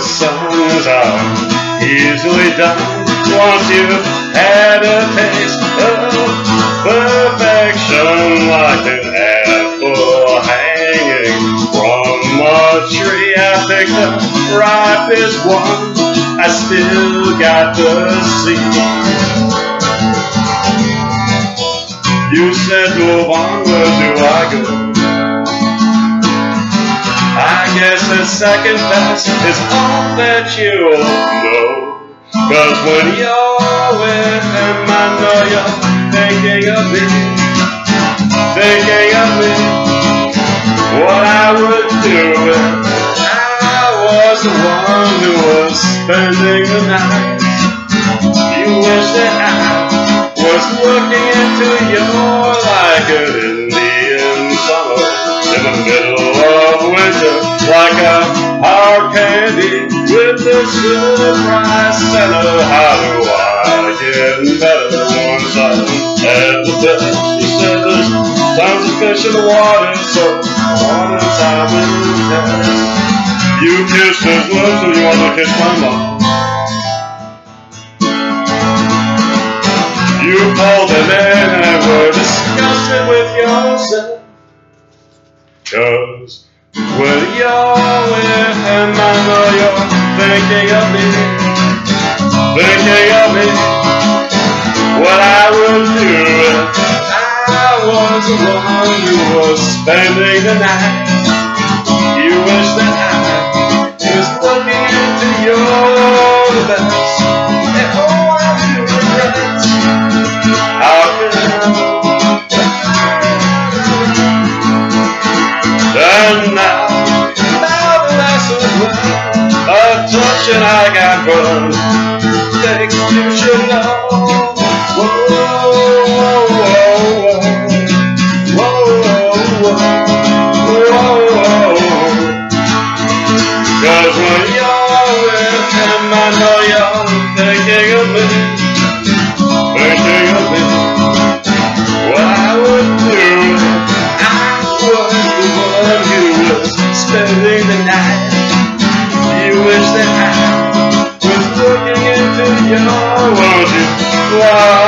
things are easily done once you've had a taste of perfection like an apple hanging from a tree I picked up ripest one I still got the seed You said move on, where do I go? Guess the second best is all that you'll know. Cause when you're with him, I know you're thinking of me, thinking of me. What I would do if I was the one who was spending the night. You wish that I was looking into your like an Indian summer in the middle like a hard candy with a surprise center. How do I get better once I at the best? You said there's tons of fish in the water, so on and time will test. You kissed his lips, so you want to kiss my mom. You pulled him in and were disgusted with yourself. Cause when you're with him, know you're thinking of me, thinking of me. What I would do if I was the one who was spending the night. You wish that I a touch and I got burned. Things you should know. You through and the sun